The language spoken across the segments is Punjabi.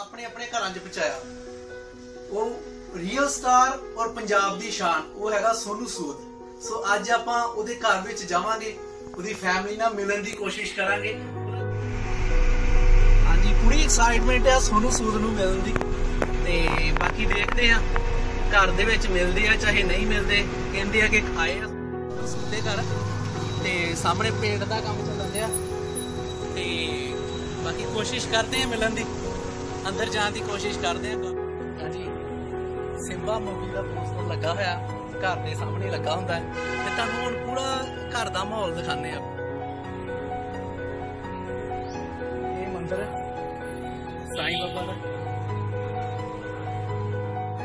ਆਪਣੇ ਆਪਣੇ ਘਰਾਂ 'ਚ ਪਹੁੰਚਾਇਆ। ਉਹ ਰੀਅਲ ਸਟਾਰ ਔਰ ਪੰਜਾਬ ਦੀ ਸ਼ਾਨ, ਉਹ ਹੈਗਾ ਸੋਨੂ ਸੂਦ। ਸੋ ਅੱਜ ਆਪਾਂ ਉਹਦੇ ਘਰ ਵਿੱਚ ਜਾਵਾਂਗੇ, ਉਹਦੀ ਫੈਮਿਲੀ ਨਾਲ ਮਿਲਣ ਦੀ ਕੋਸ਼ਿਸ਼ ਕਰਾਂਗੇ। ਹਾਂਜੀ, ਪੂਰੀ ਐਕਸਾਈਟਮੈਂਟ ਹੈ ਸੋਨੂ ਸੂਦ ਨੂੰ ਮਿਲਣ ਦੀ। ਤੇ ਬਾਕੀ ਦੇਖਦੇ ਆ ਘਰ ਦੇ ਵਿੱਚ ਮਿਲਦੇ ਆ ਚਾਹੇ ਨਹੀਂ ਮਿਲਦੇ, ਕਹਿੰਦੇ ਆ ਕਿ ਆਏ ਆ ਸੋਨੂ ਘਰ। ਤੇ ਸਾਹਮਣੇ ਪੇਂਟ ਦਾ ਕੰਮ ਚੱਲਣ ਆ ਤੇ ਬਾਕੀ ਕੋਸ਼ਿਸ਼ ਕਰਦੇ ਆ ਮਿਲਣ ਦੀ। ਅੰਦਰ ਜਾਣ ਦੀ ਕੋਸ਼ਿਸ਼ ਕਰਦੇ ਆ ਹਾਂਜੀ। ਸਿੰਬਾ ਮੂਵੀ ਦਾ ਪੋਸਟਰ ਲੱਗਾ ਹੋਇਆ, ਘਰ ਦੇ ਸਾਹਮਣੇ ਲੱਗਾ ਹੁੰਦਾ ਹੈ। ਤੇ ਤੁਹਾਨੂੰ ਹੁਣ ਪੂਰਾ ਘਰ ਦਾ ਮਾਹੌਲ ਦਿਖਾਣੇ ਆ ਇਹ ਮੰਦਿਰ ਸਾਈਂ ਬਾਬਾ ਦਾ।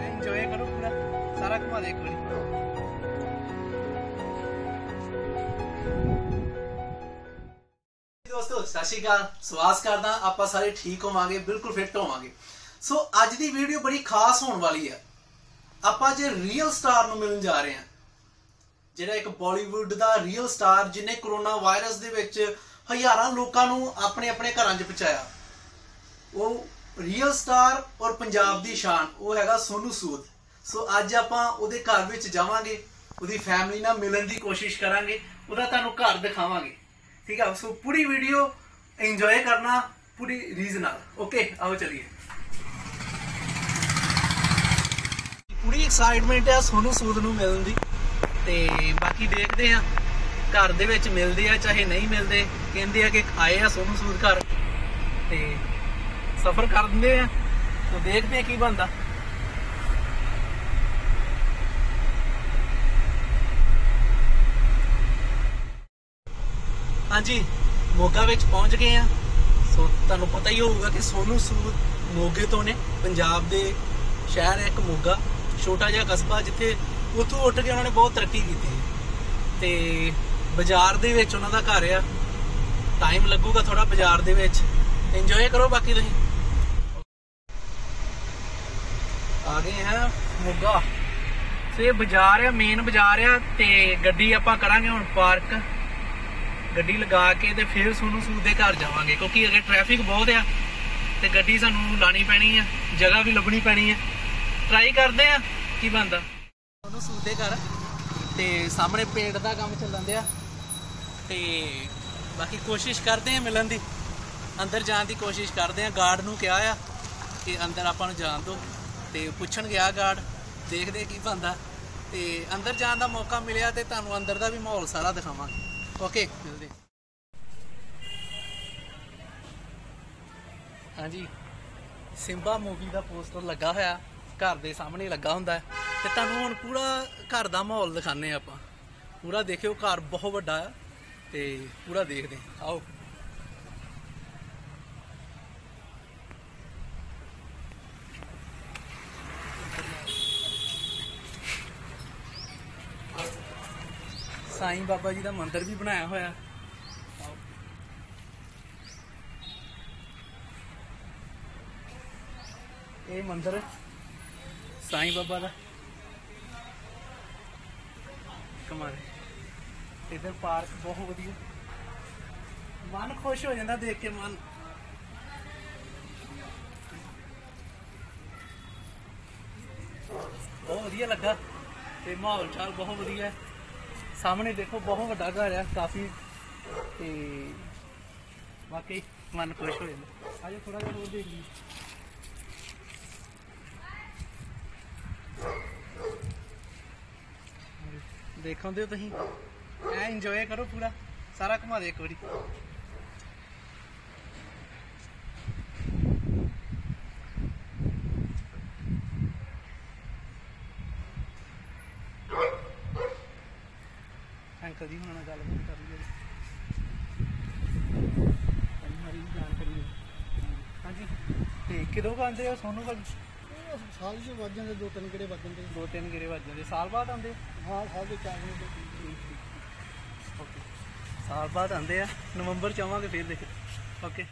ਇੰਜੋਏ ਕਰੋ ਪੂਰਾ। ਸਾਰਾ ਘੁਮਾ ਦੇ ਇੱਕ ਵਾਰੀ। ਦੋਸਤੋ, ਸਤਿ ਸ਼੍ਰੀ ਅਕਾਲ। ਸਵਾਸ ਕਰਦਾ, ਆਪਾਂ ਸਾਰੇ ਠੀਕ ਹੋਵਾਂਗੇ, ਬਿਲਕੁਲ ਫਿੱਟ ਹੋਵਾਂਗੇ। ਸੋ, ਅੱਜ ਦੀ ਵੀਡੀਓ ਬੜੀ ਖਾਸ ਹੋਣ ਵਾਲੀ ਹੈ। ਆਪਾਂ ਜੇ ਰੀਅਲ ਸਟਾਰ ਨੂੰ ਮਿਲਣ ਜਾ ਰਹੇ ਹਾਂ। ਜਿਹੜਾ ਇੱਕ ਬਾਲੀਵੁੱਡ ਦਾ ਰੀਅਲ ਸਟਾਰ ਜਿਨੇ ਕਰੋਨਾ ਵਾਇਰਸ ਦੇ ਵਿੱਚ ਹਜ਼ਾਰਾਂ ਲੋਕਾਂ ਨੂੰ ਆਪਣੇ ਆਪਣੇ ਘਰਾਂ 'ਚ ਪਹੁੰਚਾਇਆ। ਉਹ ਰੀਅਲ ਸਟਾਰ ਔਰ ਪੰਜਾਬ ਦੀ ਸ਼ਾਨ, ਉਹ ਹੈਗਾ ਸੋਨੂ ਸੂਦ। ਸੋ, ਅੱਜ ਆਪਾਂ ਉਹਦੇ ਘਰ ਵਿੱਚ ਜਾਵਾਂਗੇ। ਉਹਦੀ ਫੈਮਿਲੀ ਨਾਲ ਮਿਲਣ ਦੀ ਕੋਸ਼ਿਸ਼ ਕਰਾਂਗੇ। ਉਹਦਾ ਤੁਹਾਨੂੰ ਘਰ ਦਿਖਾਵਾਂਗੇ। ਠੀਕ ਆ? ਸੋ ਪੂਰੀ ਵੀਡੀਓ ਇੰਜੋਏ ਕਰਨਾ, ਪੂਰੀ ਰੀਜ਼ ਨਾਲ। ਓਕੇ ਆਓ ਚਲਿਏ। ਪੂਰੀ ਐਕਸਾਈਟਮੈਂਟ ਹੈ ਸੋਨੂ ਸੂਦ ਨੂੰ ਮਿਲਣ ਦੀ। ਤੇ ਬਾਕੀ ਦੇਖਦੇ ਆ, ਘਰ ਦੇ ਵਿੱਚ ਮਿਲਦੇ ਆ, ਚਾਹੇ ਨਹੀਂ ਮਿਲਦੇ। ਕਹਿੰਦੇ ਆ ਕਿ ਆਏ ਆ ਸੋਨੂ ਸੂਦ ਘਰ। ਤੇ ਸਫਰ ਕਰਦੇ ਆ। ਤੇ ਦੇਖਦੇ ਆ ਕੀ ਬਣਦਾ। ਹਾਂਜੀ, ਮੋਗਾ ਵਿੱਚ ਪਹੁੰਚ ਗਏ ਆ ਸੋ ਤੁਹਾਨੂੰ ਪਤਾ ਹੀ ਹੋਊਗਾ ਕਿ ਸੋਨੂ ਸੂਦ ਮੋਗੇ ਤੋਂ ਨੇ। ਪੰਜਾਬ ਦੇ ਸ਼ਹਿਰ ਹੈ ਇੱਕ ਮੋਗਾ, ਛੋਟਾ ਜਿਹਾ ਕਸਬਾ ਜਿੱਥੇ ਉੱਥੋਂ ਉੱਠ ਕੇ ਉਹਨਾਂ ਨੇ ਬਹੁਤ ਤਰੱਕੀ ਕੀਤੀ ਤੇ ਬਾਜ਼ਾਰ ਦੇ ਵਿੱਚ ਉਹਨਾਂ ਦਾ ਘਰ ਆ। ਟਾਈਮ ਲੱਗੂਗਾ ਥੋੜਾ ਬਾਜ਼ਾਰ ਦੇ ਵਿੱਚ। ਇੰਜੋਏ ਕਰੋ ਬਾਕੀ ਤੁਸੀਂ। ਆ ਗਏ ਹਾਂ ਮੋਗਾ। ਸੋ ਇਹ ਬਾਜ਼ਾਰ ਆ ਮੇਨ ਬਾਜ਼ਾਰ ਆ ਤੇ ਗੱਡੀ ਆਪਾਂ ਕਰਾਂਗੇ ਹੁਣ ਪਾਰਕ ਗੱਡੀ ਲਗਾ ਕੇ ਤੇ ਫਿਰ ਸੋਨੂੰ ਸੂਦ ਦੇ ਘਰ ਜਾਵਾਂਗੇ। ਕਿਉਂਕਿ ਅਗੇ ਟ੍ਰੈਫਿਕ ਬਹੁਤ ਆ, ਤੇ ਗੱਡੀ ਸਾਨੂੰ ਲਾਣੀ ਪੈਣੀ ਆ, ਜਗ੍ਹਾ ਵੀ ਲੱਭਣੀ ਪੈਣੀ ਆ। ਟਰਾਈ ਕਰਦੇ ਆ ਕੀ ਬੰਦਾ ਸੋਨੂੰ ਸੂਦ ਦੇ ਘਰ, ਤੇ ਸਾਹਮਣੇ ਪੇਂਟ ਦਾ ਕੰਮ ਚੱਲਣ ਦਿਆ। ਤੇ ਬਾਕੀ ਕੋਸ਼ਿਸ਼ ਕਰਦੇ ਆ ਮਿਲਣ ਦੀ। ਅੰਦਰ ਜਾਣ ਦੀ ਕੋਸ਼ਿਸ਼ ਕਰਦੇ ਆ। ਗਾਰਡ ਨੂੰ ਕਿਹਾ ਆ ਕਿ ਅੰਦਰ ਆਪਾਂ ਨੂੰ ਜਾਣ ਦਿਓ। ਤੇ ਪੁੱਛਣ ਗਿਆ ਗਾਰਡ, ਦੇਖਦੇ ਕੀ ਬੰਦਾ ਤੇ ਅੰਦਰ ਜਾਣ ਦਾ ਮੌਕਾ ਮਿਲਿਆ ਤੇ ਤੁਹਾਨੂੰ ਅੰਦਰ ਦਾ ਵੀ ਮਾਹੌਲ ਸਾਰਾ ਦਿਖਾਵਾਂਗੇ। ਓਕੇ ਮਿਲਦੇ ਹਾਂਜੀ, ਸਿੰਬਾ ਮੂਵੀ ਦਾ ਪੋਸਟਰ ਲੱਗਾ ਹੋਇਆ, ਘਰ ਦੇ ਸਾਹਮਣੇ ਲੱਗਾ ਹੁੰਦਾ ਹੈ। ਤੇ ਤੁਹਾਨੂੰ ਹੁਣ ਪੂਰਾ ਘਰ ਦਾ ਮਾਹੌਲ ਦਿਖਾਣੇ ਆਪਾਂ। ਪੂਰਾ ਦੇਖਿਓ, ਘਰ ਬਹੁਤ ਵੱਡਾ ਹੈ ਤੇ ਪੂਰਾ ਦੇਖਦੇ ਆਓ। ਸਾਈਂ ਬਾਬਾ ਜੀ ਦਾ ਮੰਦਿਰ ਵੀ ਬਣਾਇਆ ਹੋਇਆ। ਇਹ ਮੰਦਿਰ ਸਾਈਂ ਬਾਬਾ ਦਾ। ਕਮਾਲ ਇਧਰ ਪਾਰਕ ਬਹੁਤ ਵਧੀਆ। ਮਨ ਖੁਸ਼ ਹੋ ਜਾਂਦਾ ਦੇਖ ਕੇ, ਮਨ। ਬਹੁਤ ਵਧੀਆ ਲੱਗਾ। ਤੇ ਮਾਹੌਲ ਚਾਲ ਬਹੁਤ ਵਧੀਆ। ਹੈ ਸਾਹਮਣੇ ਦੇਖੋ ਬਹੁਤ ਵੱਡਾ ਘਰ ਆ, ਕਾਫੀ ਤੇ ਵਾਕਈ ਮਨ ਖੁਸ਼ ਹੋ ਜਾਂਦਾ। ਆਜੋ ਥੋੜਾ ਜਿਹਾ ਹੋਰ ਦੇਖ ਲਈ ਦੇਖੋਂਦੇ ਹੋ ਤੁਸੀਂ। ਐ ਇੰਜੋਏ ਕਰੋ ਪੂਰਾ। ਸਾਰਾ ਘੁਮਾ ਦੇ ਇੱਕ ਵਾਰੀ। ਅੰਕਲ ਜੀ ਹੁਣਾਂ ਨਾਲ ਗੱਲਬਾਤ ਕਰ ਲਈ ਹਮਾਰੀ ਜਾਣਕਾਰੀ ਦਿਓ। ਹਾਂਜੀ। ਤੇ ਕਿਦੋਂ ਆਉਂਦੇ ਹੋ ਸੋਨੂ ਭਾਜੀ? ਸਾਲ ਚ ਵੱਜ ਜਾਂਦੇ ਦੋ ਤਿੰਨ ਕਿਹੜੇ ਵੱਜ ਜਾਂਦੇ। ਦੋ ਤਿੰਨ ਗੇਰੇ ਵੱਜ ਜਾਂਦੇ। ਸਾਲ ਬਾਅਦ ਆਉਂਦੇ? ਹਾਂ ਸਾਲ ਦੇ ਚਾਰ ਓਕੇ। ਸਾਲ ਬਾਅਦ ਆਉਂਦੇ ਆ। ਨਵੰਬਰ ਚ ਆਵਾਂਗੇ ਫਿਰ ਦੇਖ ਓਕੇ।